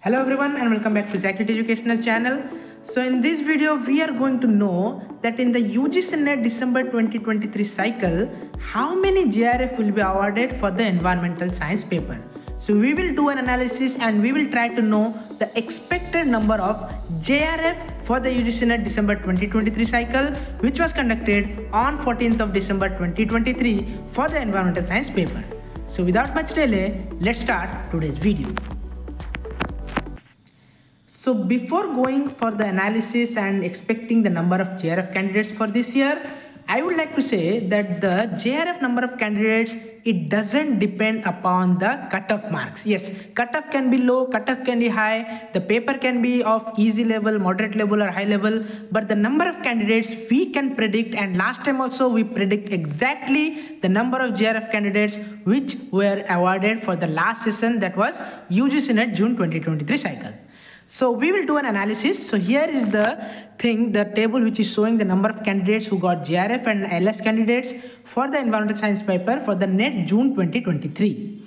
Hello everyone and welcome back to ZakLiT Educational Channel. So in this video we are going to know that in the UGC NET December 2023 cycle how many JRF will be awarded for the environmental science paper. So we will do an analysis and we will try to know the expected number of JRF for the UGC NET December 2023 cycle which was conducted on 14th of December 2023 for the environmental science paper. So without much delay, let's start today's video. So before going for the analysis and expecting the number of JRF candidates for this year, I would like to say that the JRF number of candidates, it doesn't depend upon the cutoff marks. Yes, cutoff can be low, cutoff can be high, the paper can be of easy level, moderate level or high level, but the number of candidates we can predict and last time also we predict exactly the number of JRF candidates which were awarded for the last session that was UGC NET June 2023 cycle. So we will do an analysis. So here is the thing, the table which is showing the number of candidates who got JRF and LS candidates for the environmental science paper for the NET June 2023.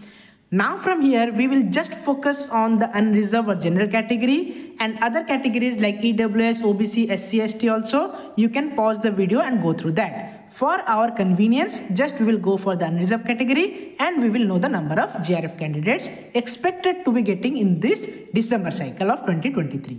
Now from here, we will just focus on the unreserved or general category and other categories like EWS, OBC, SC, ST also. You can pause the video and go through that. For our convenience, just we will go for the unreserved category and we will know the number of JRF candidates expected to be getting in this December cycle of 2023.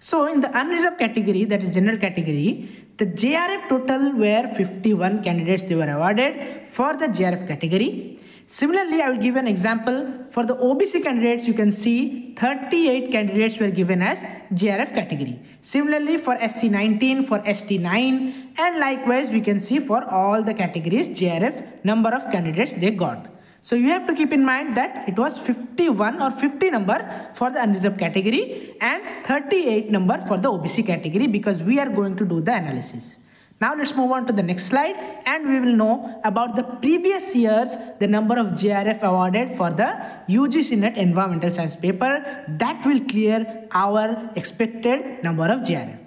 So in the unreserved category, that is general category, the JRF total were 51 candidates they were awarded for the JRF category. Similarly, I will give an example. For the OBC candidates, you can see 38 candidates were given as JRF category. Similarly, for SC19, for ST9, and likewise, we can see for all the categories JRF number of candidates they got. So you have to keep in mind that it was 51 or 50 number for the unreserved category and 38 number for the OBC category because we are going to do the analysis. Now let's move on to the next slide and we will know about the previous years the number of JRF awarded for the UGC NET environmental science paper that will clear our expected number of JRF.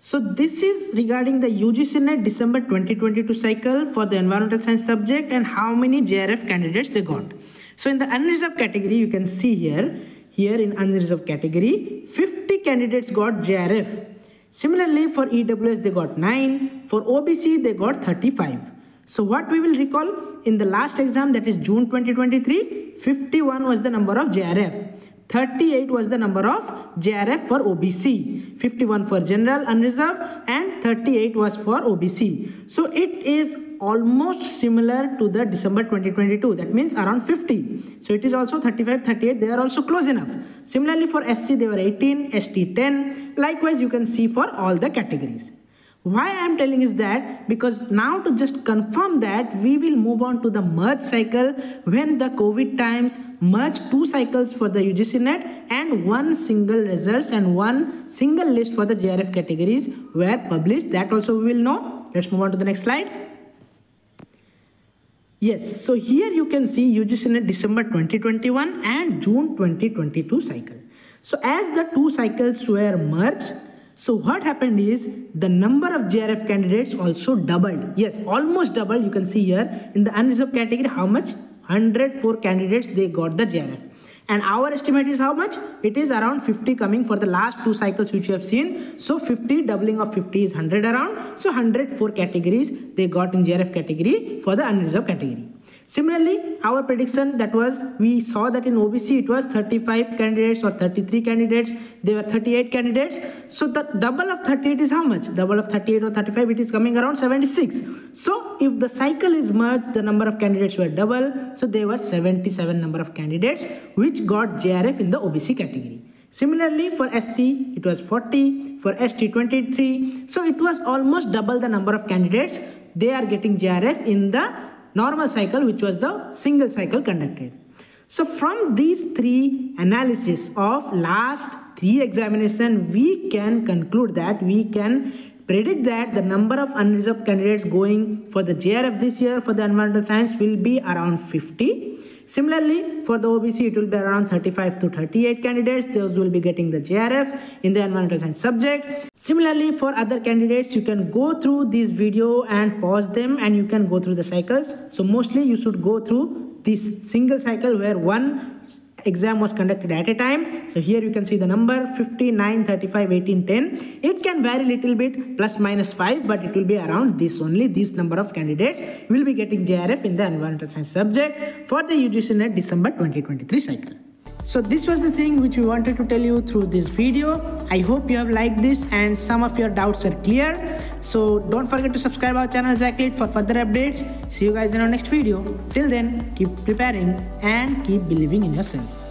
So this is regarding the UGC NET December 2022 cycle for the environmental science subject and how many JRF candidates they got. So in the unreserved category you can see here, here in unreserved category 50 candidates got JRF Similarly, for EWS, they got 9. For OBC, they got 35. So what we will recall in the last exam, that is June 2023, 51 was the number of JRF. 38 was the number of JRF for OBC, 51 for general unreserved and 38 was for OBC. So it is almost similar to the December 2022 that means around 50 so it is also 35 38 they are also close enough. Similarly for SC they were 18 ST 10 likewise you can see for all the categories why I am telling is that because now to just confirm that we will move on to the merge cycle when the COVID times merge two cycles for the UGC net and one single results and one single list for the JRF categories were published that also we will know. Let's move on to the next slide. Yes, so here you can see UGC net December 2021 and June 2022 cycle. So as the two cycles were merged, so what happened is the number of JRF candidates also doubled. Yes, almost double. You can see here in the unreserved category how much 104 candidates they got the JRF. And our estimate is how much? It is around 50 coming for the last two cycles which you have seen. So 50 doubling of 50 is 100 around. So 104 categories they got in JRF category for the unreserved category. Similarly, our prediction that was we saw that in OBC it was 35 candidates or 33 candidates. There were 38 candidates. So the double of 38 is how much? Double of 38 or 35 it is coming around 76. So if the cycle is merged the number of candidates were double. So there were 77 number of candidates which got JRF in the OBC category. Similarly for SC it was 40, for ST 23. So it was almost double the number of candidates they are getting JRF in the normal cycle which was the single cycle conducted. So from these three analysis of last three examination we can conclude that we can predict that the number of unreserved candidates going for the JRF this year for the environmental science will be around 50 Similarly, for the OBC, it will be around 35 to 38 candidates. Those will be getting the JRF in the environmental science subject. Similarly, for other candidates, you can go through this video and pause them and you can go through the cycles. So mostly you should go through this single cycle where one exam was conducted at a time. So here you can see the number 59, 35, 18, 10. It can vary little bit plus minus 5 but it will be around this only. This number of candidates will be getting JRF in the environmental science subject for the UGC NET December 2023 cycle. So this was the thing which we wanted to tell you through this video. I hope you have liked this and some of your doubts are clear. So don't forget to subscribe our channel ZakLiT for further updates. See you guys in our next video. Till then, keep preparing and keep believing in yourself.